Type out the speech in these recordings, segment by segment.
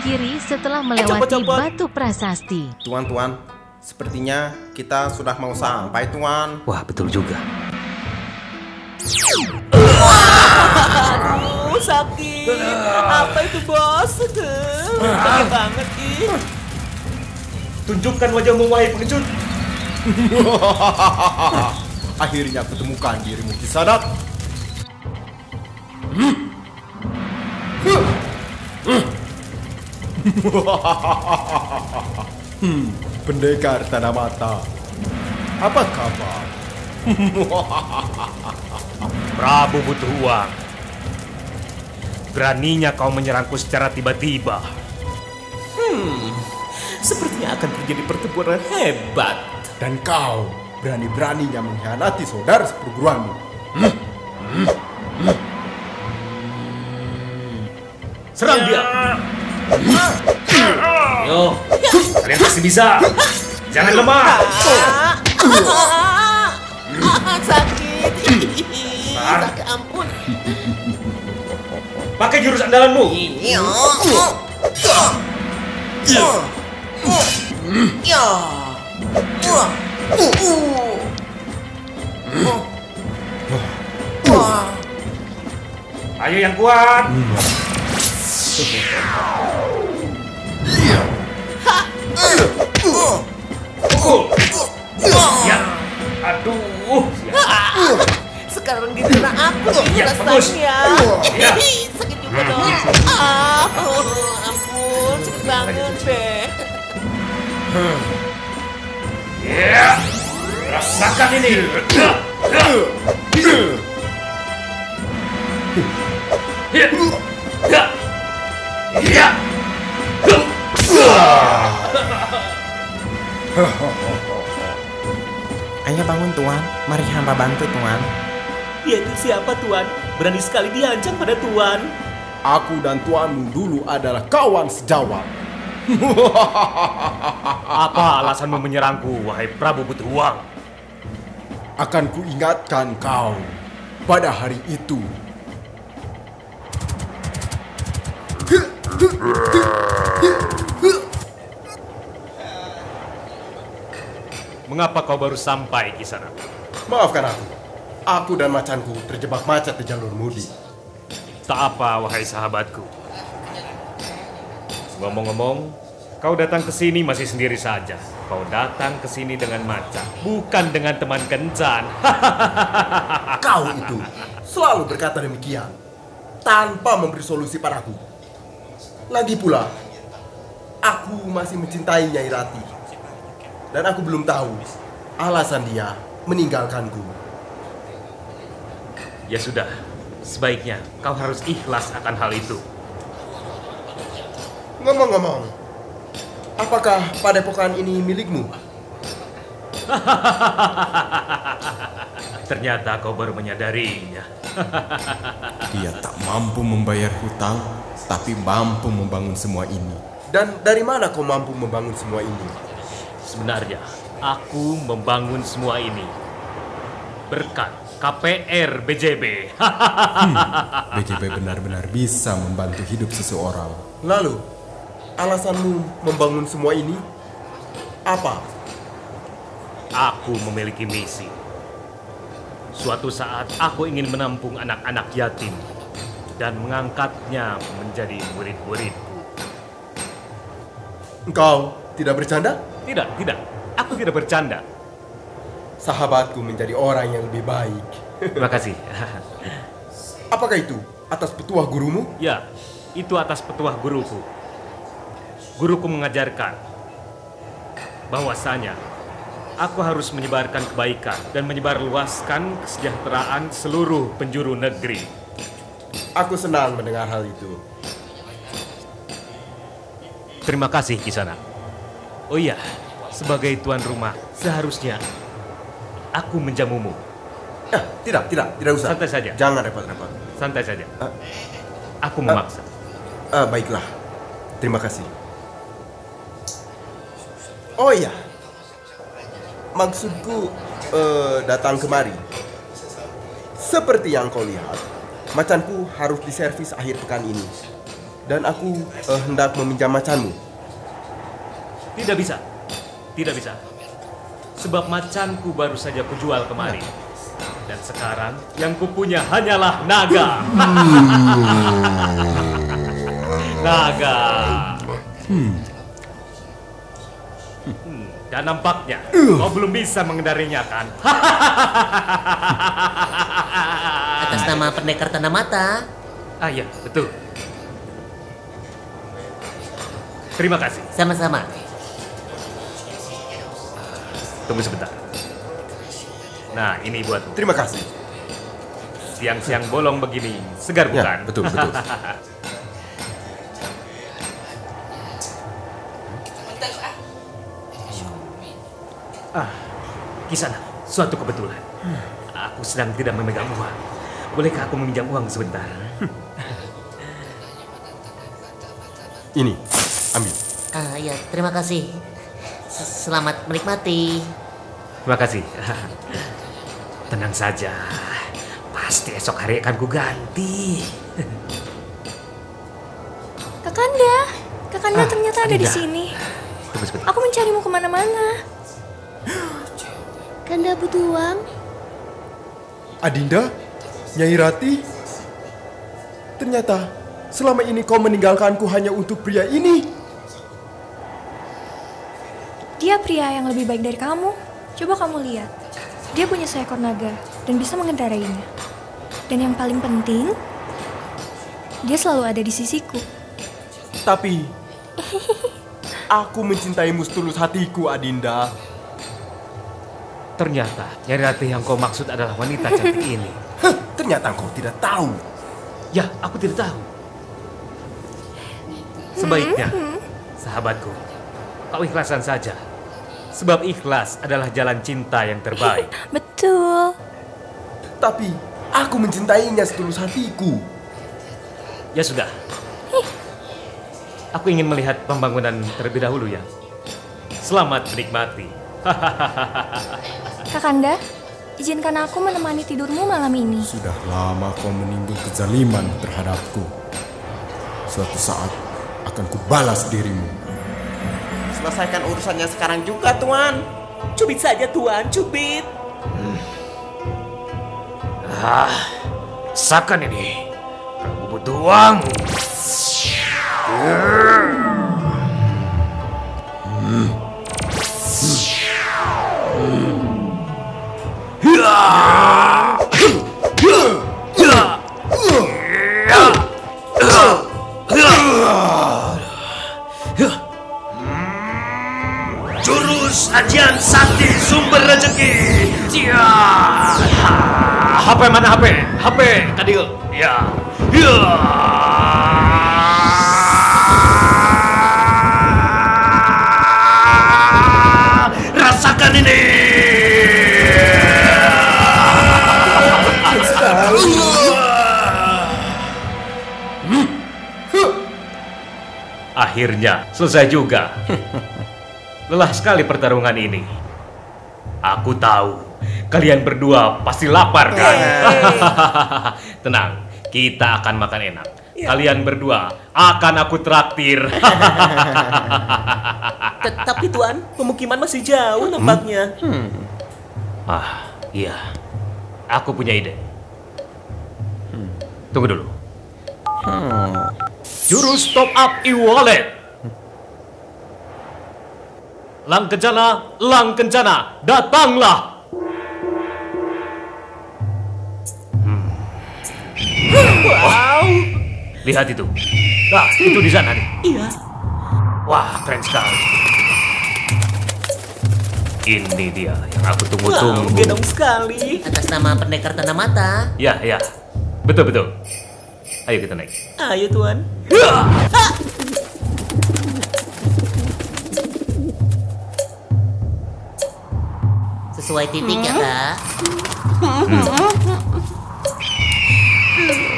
kiri setelah melewati cepat, cepat. batu prasasti. Tuan-tuan, sepertinya kita sudah mau sampai, Tuan. Wah, betul juga. Aduh, sakit. Apa itu, Bos? Sakit banget, Ki. Tunjukkan wajahmu, wahai pengecut. Akhirnya aku temukan dirimu di sana. Hmm, pendekar tanah mata. Apa kabar? Prabu butuh uang. Beraninya kau menyerangku secara tiba-tiba. Sepertinya akan terjadi pertempuran hebat. Dan kau berani-beraninya mengkhianati saudara seperguruanmu. Serang dia. Yo, kalian pasti bisa. Jangan lemah. Ah, sakit. Sakit ampun. Pakai jurus andalanmu. Ya. Ya. Ayo yang kuat. Aduh. Sekarang giliran aku ini Ya, rasanya. Ya. Sakit juga dong. Ah, ampun, sakit banget deh. Ya. Rasakan ini. Ya. Ya. Ayo bangun tuan, mari hamba bantu tuan. Dia itu siapa tuan? Berani sekali diancam pada tuan. Aku dan tuanmu dulu adalah kawan sejawat. Apa alasanmu menyerangku, wahai Prabu butuh uang? Akan kuingatkan kau pada hari itu. Mengapa kau baru sampai di sana? Maafkan aku. Aku dan macanku terjebak macet di jalur mudi. Tak apa, wahai sahabatku. Ngomong-ngomong, kau datang ke sini masih sendiri saja. Kau datang ke sini dengan macan, bukan dengan teman kencan. Kau itu selalu berkata demikian tanpa memberi solusi padaku. Lagi pula, aku masih mencintai Nyai Rati. Dan aku belum tahu alasan dia meninggalkanku. ya sudah, sebaiknya kau harus ikhlas akan hal itu. Ngomong-ngomong, apakah padepokan ini milikmu? Ternyata kau baru menyadarinya. Dia tak mampu membayar hutang, tapi mampu membangun semua ini. Dan dari mana kau mampu membangun semua ini? Sebenarnya, aku membangun semua ini berkat KPR BJB. BJB benar-benar bisa membantu hidup seseorang. Lalu, alasanmu membangun semua ini apa? Aku memiliki misi. Suatu saat aku ingin menampung anak-anak yatim dan mengangkatnya menjadi murid-muridku. Engkau tidak bercanda? Tidak, tidak. Aku tidak bercanda. Sahabatku menjadi orang yang lebih baik. Terima kasih. Apakah itu atas petuah gurumu? ya, itu atas petuah guruku. Guruku mengajarkan bahwasanya aku harus menyebarkan kebaikan dan menyebarluaskan kesejahteraan seluruh penjuru negeri. Aku senang mendengar hal itu. Terima kasih, Kisana. Oh iya, sebagai tuan rumah, seharusnya aku menjamumu. Eh, tidak, tidak, tidak usah. Santai saja. Jangan repot-repot. Santai saja. Eh, Aku memaksa. eh, baiklah. Terima kasih. Oh iya. Maksudku eh, datang kemari. Seperti yang kau lihat, macanku harus diservis akhir pekan ini. dan aku eh, hendak meminjam macanmu. Tidak bisa. Tidak bisa. Sebab macanku baru saja kujual kemarin. Dan sekarang yang kupunya hanyalah naga. naga. Hmm, Dan nampaknya kau belum bisa mengendarinya kan? Atas nama pendekar tanda mata. ah iya, betul. Terima kasih. Sama-sama. Tunggu sebentar. Nah, ini buat Terima kasih. siang-siang bolong begini. Segar Ya, bukan? betul, betul. Ah, Kisana, suatu kebetulan. Aku sedang tidak memegang uang. Bolehkah aku meminjam uang sebentar? Ini, ambil. Ah, ya, terima kasih. S- Selamat menikmati. Terima kasih. Tenang saja. Pasti esok hari akan kuganti. Kakanda, Kakanda Ah, ternyata ada di sini. Tunggu sebentar. Aku mencarimu ke mana-mana. Kanda butuh uang? Adinda? Nyai Rati? Ternyata selama ini kau meninggalkanku hanya untuk pria ini. Dia pria yang lebih baik dari kamu. Coba kamu lihat. Dia punya seekor naga dan bisa mengendarainya. Dan yang paling penting, dia selalu ada di sisiku. Tapi aku mencintaimu setulus hatiku, Adinda. Ternyata Nyai Rati yang kau maksud adalah wanita cantik ini. Heh, ternyata kau tidak tahu. Ya, aku tidak tahu. Sebaiknya, sahabatku, kau ikhlasan saja. Sebab ikhlas adalah jalan cinta yang terbaik. Betul. Tapi aku mencintainya setulus hatiku. Ya sudah. Aku ingin melihat pembangunan terlebih dahulu ya. Selamat menikmati. Kakanda, izinkan aku menemani tidurmu malam ini. Sudah lama kau menimbul kezaliman terhadapku. Suatu saat akan kubalas dirimu. Selesaikan urusannya sekarang juga, Tuan. Cubit saja, Tuan. Cubit. Ah, sakan ini. Kamu butuh uang. Jurus ajian sakti sumber rezeki. Ya. HP mana HP? HP Kadil. Ya. Ya. Rasakan ini. Akhirnya selesai juga. Lelah sekali pertarungan ini. Aku tahu kalian berdua pasti lapar kan? Tenang, kita akan makan enak. Kalian berdua akan aku traktir. Tapi Tuan, pemukiman masih jauh nampaknya. ah, iya. Aku punya ide. Tunggu dulu. Jurus top up e-wallet. Lang kencana, lang kencana, datanglah. Wow. Lihat itu. Nah, itu di sana nih. Iya. Wah, keren sekali. Ini dia yang aku Wow, tunggu-tunggu. gendong sekali. Atas nama pendekar tanda mata. Ya, ya. Betul, betul. Ayo kita naik. Ayo, Tuan. Sesuai titik ya, Kak.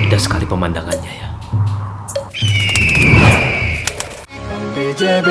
Indah sekali pemandangannya ya. BJB